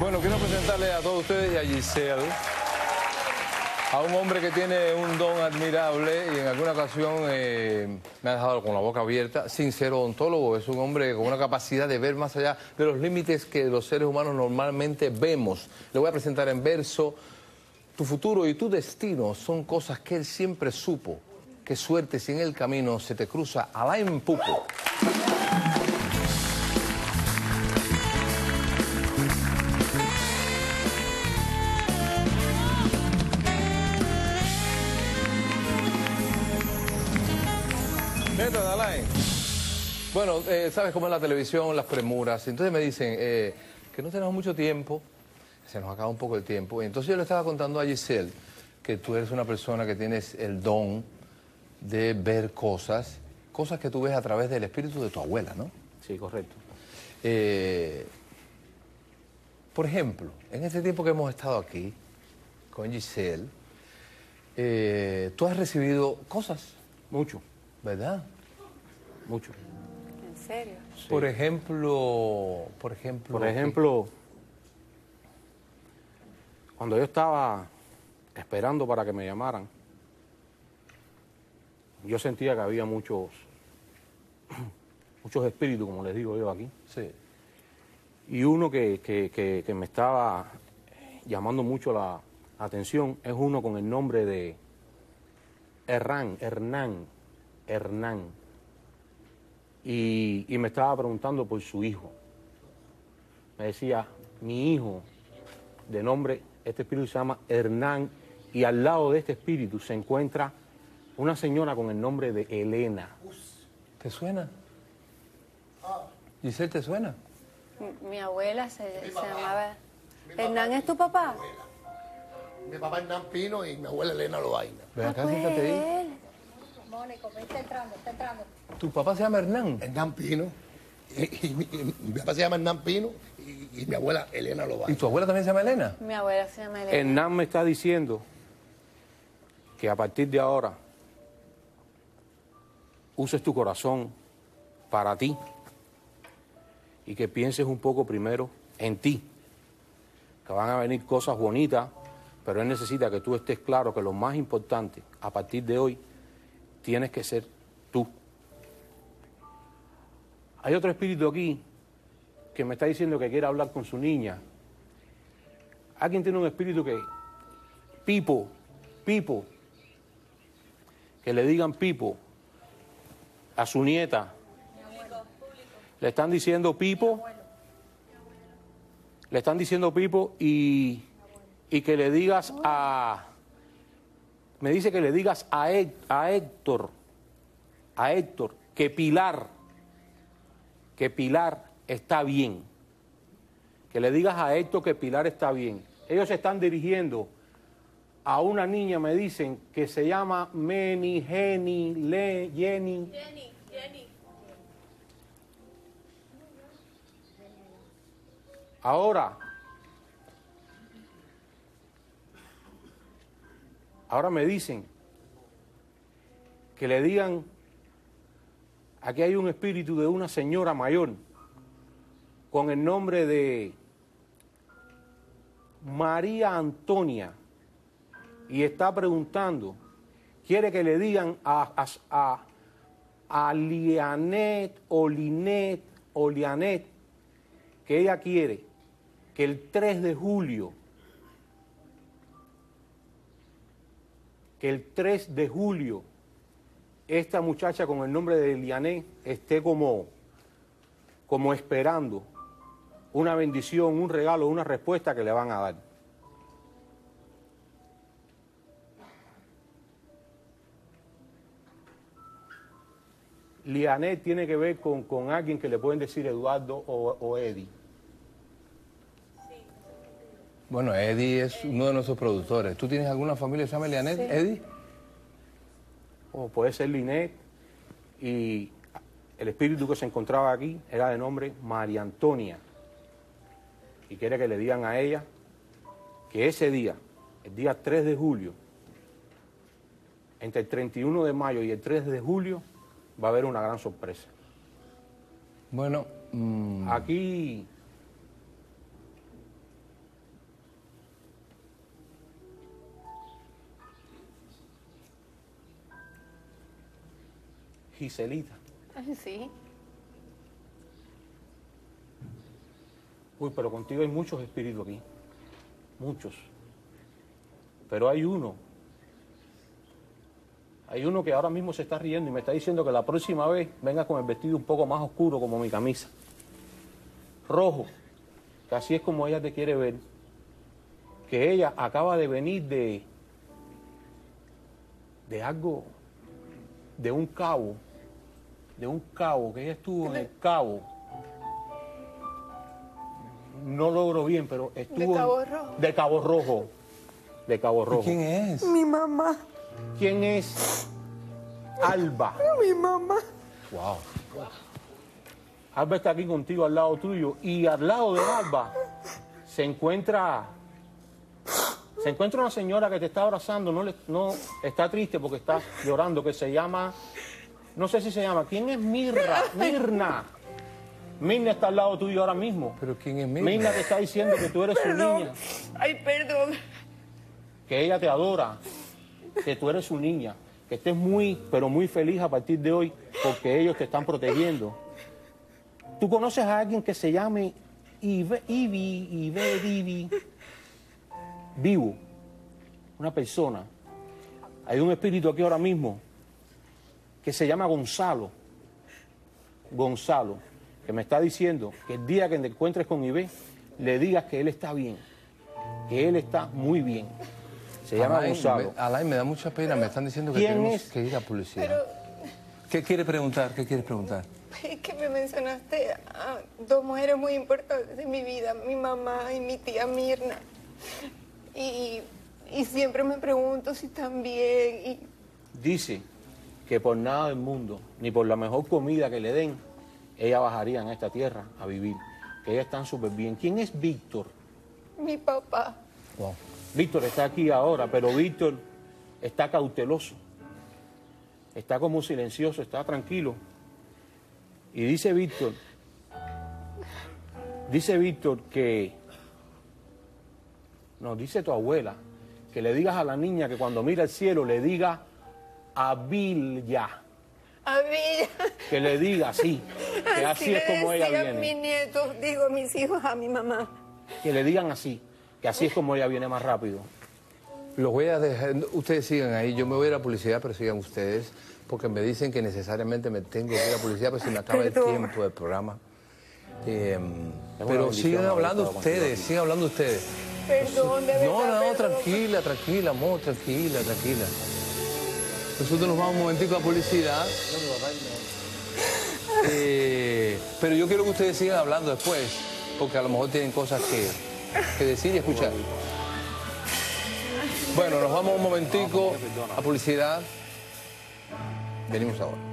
Bueno, quiero presentarle a todos ustedes y a Giselle, a un hombre que tiene un don admirable y en alguna ocasión eh, me ha dejado con la boca abierta, sin ser odontólogo, es un hombre con una capacidad de ver más allá de los límites que los seres humanos normalmente vemos. Le voy a presentar en verso, tu futuro y tu destino son cosas que él siempre supo. Qué suerte si en el camino se te cruza Alain Pupo. Bueno, eh, sabes cómo es la televisión, las premuras. Entonces me dicen eh, que no tenemos mucho tiempo, se nos acaba un poco el tiempo. Y entonces yo le estaba contando a Giselle que tú eres una persona que tienes el don de ver cosas, cosas que tú ves a través del espíritu de tu abuela, ¿no? Sí, correcto. Eh, por ejemplo, en este tiempo que hemos estado aquí con Giselle, eh, tú has recibido cosas, Mucho, ¿verdad? mucho. ¿En serio? Por ejemplo, por ejemplo, Por ejemplo, cuando yo estaba esperando para que me llamaran, yo sentía que había muchos, muchos espíritus, como les digo yo aquí, sí, y uno que, que- que- que me estaba llamando mucho la atención es uno con el nombre de Hernán, Hernán, Hernán. Y, y me estaba preguntando por su hijo. Me decía, mi hijo, de nombre, este espíritu se llama Hernán, y al lado de este espíritu se encuentra una señora con el nombre de Elena. ¿te suena? Giselle, ¿te suena? Mi, mi abuela se, se llamaba... ¿Hernán es tu papá? Mi papá Hernán Pino y mi abuela Elena Loaina. Ven Ah, acá, pues fíjate ahí. Mónico, está entrando, está entrando. Tu papá se llama Hernán. Hernán Pino. Y, y mi, y mi papá se llama Hernán Pino y, y mi abuela Elena ¿Y Loaina. tu abuela también se llama Elena? Mi abuela se llama Elena. Hernán me está diciendo que a partir de ahora uses tu corazón para ti y que pienses un poco primero en ti, que van a venir cosas bonitas, pero él necesita que tú estés claro que lo más importante a partir de hoy tienes que ser tú. Hay otro espíritu aquí que me está diciendo que quiere hablar con su niña. Alguien tiene un espíritu que Pipo, Pipo, que le digan Pipo a su nieta. Le están diciendo Pipo, le están diciendo Pipo y, y que le digas a, me dice que le digas a, a Héctor, a Héctor, que Pilar, que Pilar está bien. Que le digas a Héctor que Pilar está bien. Ellos se están dirigiendo a una niña, me dicen, que se llama Meni, Jenny, Le, Jenny. Ahora, ahora me dicen que le digan, aquí hay un espíritu de una señora mayor con el nombre de María Antonia. Y está preguntando, quiere que le digan a, a, a, Lianet o Linet o Lianet que ella quiere que el 3 de julio, que el 3 de julio, esta muchacha con el nombre de Lianet esté como, como esperando una bendición, un regalo, una respuesta que le van a dar. Lianet tiene que ver con, con alguien que le pueden decir Eduardo o, o Eddie. Bueno, Eddie es uno de nuestros productores. ¿Tú tienes alguna familia que se llama Lianet, Eddie? o puede ser Linet, y el espíritu que se encontraba aquí era de nombre María Antonia. Y quiere que le digan a ella que ese día, el día 3 de julio, entre el 31 de mayo y el 3 de julio, va a haber una gran sorpresa. Bueno, mm, Aquí Giselita. Sí. Uy, pero contigo hay muchos espíritus aquí. Muchos. Pero hay uno. Hay uno que ahora mismo se está riendo y me está diciendo que la próxima vez venga con el vestido un poco más oscuro como mi camisa. Rojo. Que así es como ella te quiere ver. Que ella acaba de venir de. de algo. de un cabo. De un cabo. Que ella estuvo en el cabo no logro bien, pero estuvo... Cabo en- Rojo. De Cabo Rojo. De Cabo Rojo. ¿quién es? Mi mamá, ¿Quién es Alba? mi mamá. Wow. Alba está aquí contigo al lado tuyo y al lado de Alba se encuentra se encuentra una señora que te está abrazando, no, le- no está triste porque está llorando, que se llama, no sé si se llama, ¿quién es Mirra? Mirna. Mirna está al lado tuyo ahora mismo. ¿Pero quién es Mirna? Mirna te está diciendo que tú eres su niña, Ay, perdón. que ella te adora, que tú eres su niña, que estés muy, pero muy feliz a partir de hoy porque ellos te están protegiendo. ¿Tú conoces a alguien que se llame Ive, Ivi, Ive, Divi, vivo? Una persona. Hay un espíritu aquí ahora mismo que se llama Gonzalo. Gonzalo, que me está diciendo que el día que te encuentres con Ibe, le digas que él está bien, que él está muy bien. Se llama Alain, Gonzalo. me, Alain, me da mucha pena. Me están diciendo que ¿Quién tenemos es? que ir a publicidad. ¿Qué quiere preguntar? ¿Qué quieres preguntar? Es que me mencionaste a dos mujeres muy importantes en mi vida, mi mamá y mi tía Mirna. Y, y siempre me pregunto si están bien. Y Dice que por nada del mundo, ni por la mejor comida que le den, ella bajaría en esta tierra a vivir. Que ellas están súper bien. ¿Quién es Víctor? mi papá, Wow. Víctor está aquí ahora, pero Víctor está cauteloso. Está como silencioso, está tranquilo. Y dice Víctor, dice Víctor que, no, dice tu abuela, que le digas a la niña que cuando mira al cielo le diga Abilya, a mí, que le diga así, que así es como ella decían mis viene, nietos, digo mis hijos a mi mamá. que le digan así, que así es como ella viene más rápido. Los voy a dejar, ustedes sigan ahí, yo me voy a ir a publicidad, pero sigan ustedes, porque me dicen que necesariamente me tengo que ir a publicidad, pero se me acaba el tiempo del programa. Eh, una pero sigan hablando ustedes, sigan hablando ustedes. Perdón, de verdad. No, no, perdón. tranquila, tranquila, amor, tranquila, tranquila. Nosotros nos vamos un momentico a publicidad. Eh, pero yo quiero que ustedes sigan hablando después, porque a lo mejor tienen cosas que, que decir y escuchar. Bueno, nos vamos un momentico a publicidad. Venimos ahora.